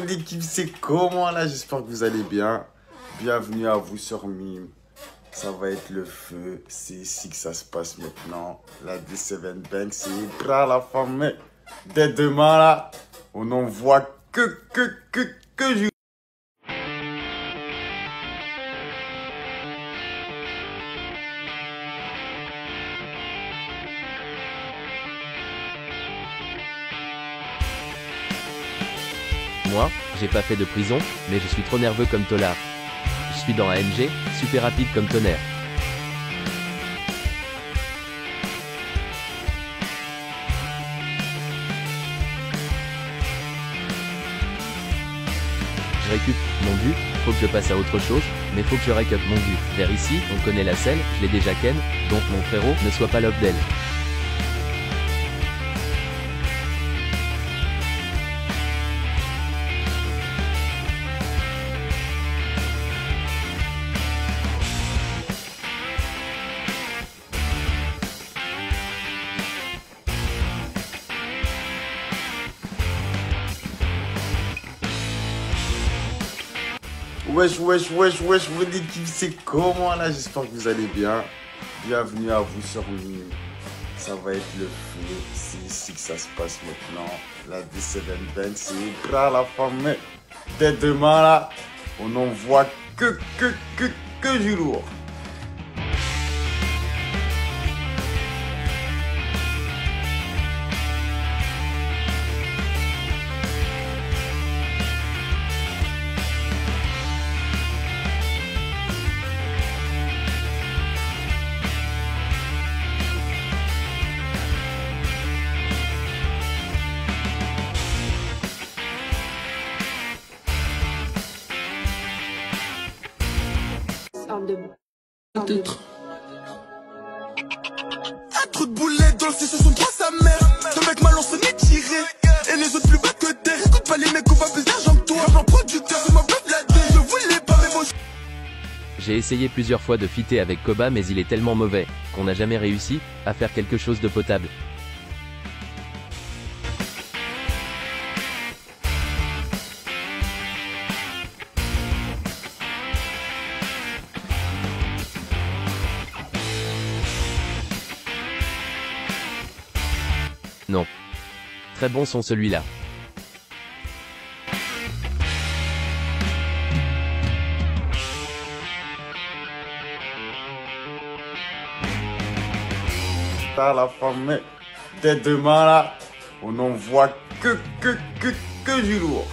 votre équipe, c'est comment là J'espère que vous allez bien. Bienvenue à vous sur Mime. Ça va être le feu. C'est ici que ça se passe maintenant. La D7 Bank, c'est hyper la femme. Dès demain là, on n'en voit que, que, que, que Moi, j'ai pas fait de prison, mais je suis trop nerveux comme Tolar. Je suis dans ANG, super rapide comme tonnerre. Je récup mon but, faut que je passe à autre chose, mais faut que je récup mon but. Vers ici, on connaît la selle, je l'ai déjà ken, donc mon frérot, ne sois pas l'obdel. Wesh, wesh, wesh, wesh, votre équipe, c'est comment là? J'espère que vous allez bien. Bienvenue à vous sur Mime. Ça va être le feu. C'est ici que ça se passe maintenant. La D7 Band, c'est hyper la. Mais dès demain là, on n'en voit que, que, que, que du lourd. Peut-être. Un trou de boulettes dans le 663 sa mère. Ce mec m'a lancé ni tiré. Et les autres plus bas que terre. Écoute pas les mecs, on va plus d'argent que toi. J'en producteur, c'est ma bluff la D. Je voulais pas, mais bon, J'ai essayé plusieurs fois de fitter avec Koba mais il est tellement mauvais, qu'on n'a jamais réussi, à faire quelque chose de potable. Non. Très bon son celui-là. Par la femme. Mais dès demain là, on n'en voit que, que, que, que du lourd.